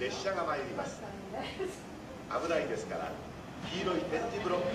列車が参ります。危ないですから黄色い点字ブロック。